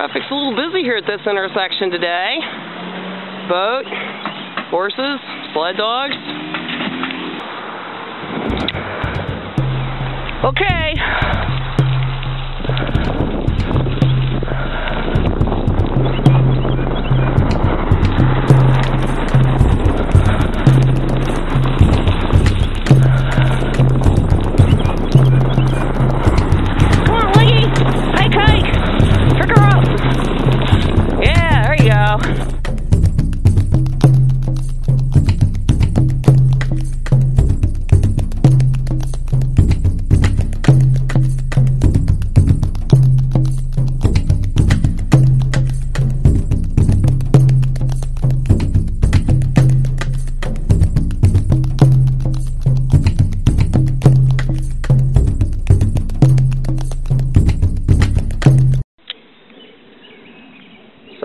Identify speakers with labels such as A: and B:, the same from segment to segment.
A: Traffic's a little busy here at this intersection today. Boat, horses, sled dogs. Okay.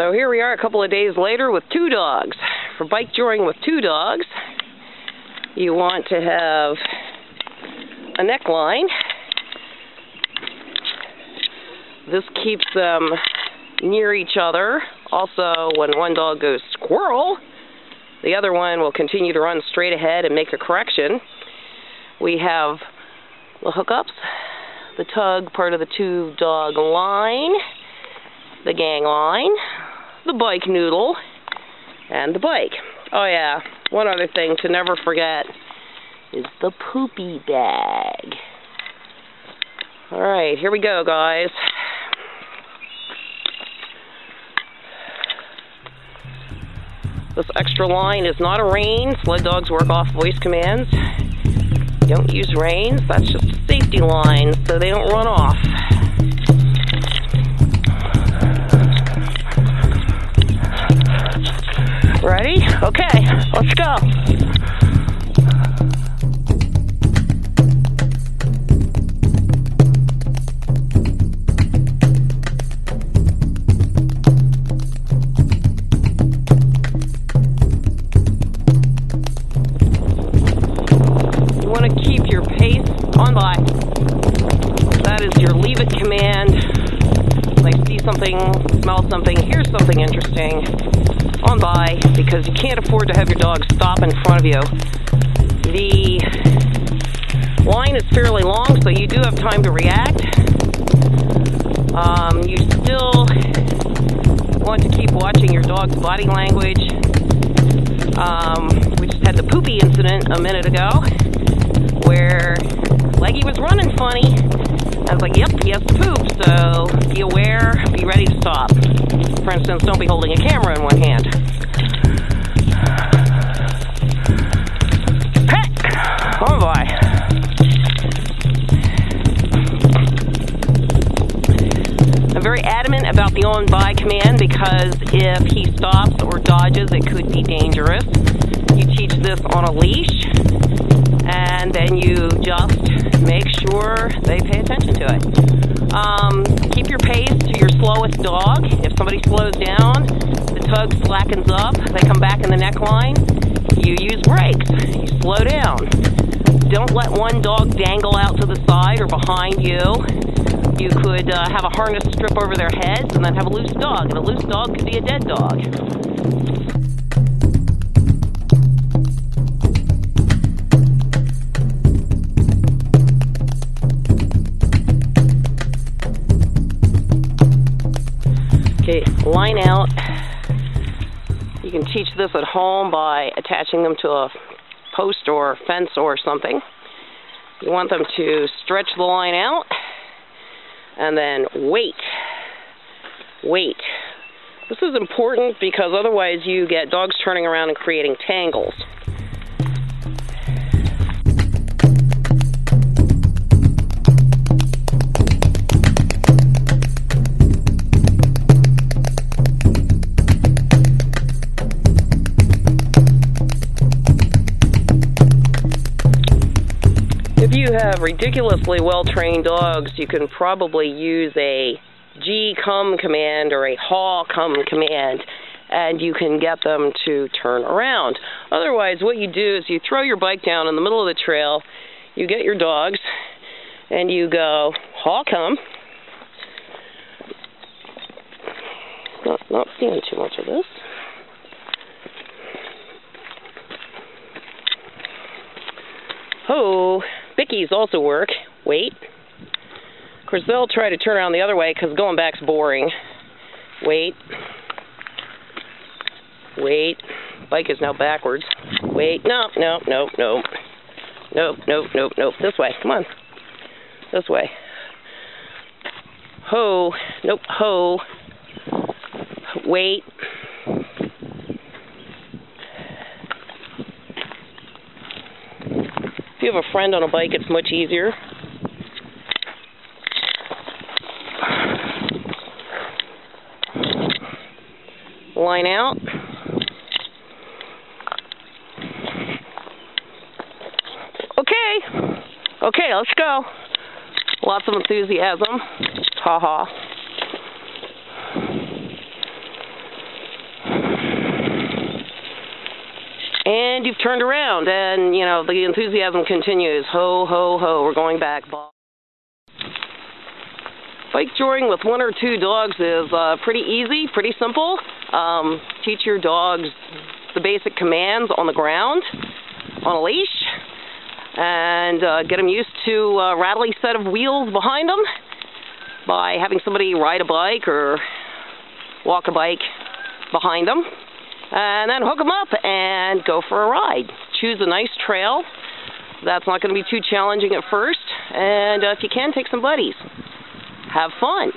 A: So here we are a couple of days later with two dogs. For bike joring with two dogs, you want to have a neckline. This keeps them near each other. Also, when one dog goes squirrel, the other one will continue to run straight ahead and make a correction. We have the hookups, the tug part of the two dog line, the gang line, the bike noodle, and the bike. Oh yeah, one other thing to never forget is the poopy bag. Alright, here we go guys. This extra line is not a rein. Sled dogs work off voice commands. Don't use reins. That's just a safety line so they don't run off. Ready? Okay, let's go. You want to keep your pace on. That is your leave it command. See something, smell something, hear something interesting, on by because you can't afford to have your dog stop in front of you. The line is fairly long, so you do have time to react. Um, you still want to keep watching your dog's body language. Um, we just had the poopy incident a minute ago where Leggy was running funny. I was like, yep, he has to poop, so be aware, be ready to stop. For instance, don't be holding a camera in one hand. Heck! Oh boy. I'm very adamant about the on by command because if he stops or dodges, it could be dangerous. You teach this on a leash, and then you just make sure they pay attention to it. Um, keep your pace to your slowest dog. If somebody slows down, the tug slackens up, they come back in the neckline, you use brakes. You slow down. Don't let one dog dangle out to the side or behind you. You could uh, have a harness strip over their heads and then have a loose dog. And a loose dog could be a dead dog. Line out. You can teach this at home by attaching them to a post or fence or something. You want them to stretch the line out and then wait. Wait. This is important because otherwise you get dogs turning around and creating tangles. Have ridiculously well trained dogs, you can probably use a gee come command or a haw come command and you can get them to turn around. Otherwise, what you do is you throw your bike down in the middle of the trail, you get your dogs, and you go haw come. Not, not seeing too much of this. Oh, Bickies also work. Wait. Of course, they'll try to turn around the other way because going back's boring. Wait. Wait. Bike is now backwards. Wait. No, no, no, no. Nope, nope, nope, nope. This way. Come on. This way. Ho. Nope. Ho. Wait. If you have a friend on a bike, it's much easier. Line out. Okay. Okay, let's go. Lots of enthusiasm. Ha ha. And you've turned around, and, you know, the enthusiasm continues. Ho, ho, ho, we're going back. Bike joring with one or two dogs is uh, pretty easy, pretty simple. Um, teach your dogs the basic commands on the ground, on a leash, and uh, get them used to a rattly set of wheels behind them by having somebody ride a bike or walk a bike behind them uh, and then hook them up and go for a ride. Choose a nice trail. That's not going to be too challenging at first. And uh, if you can, take some buddies. Have fun.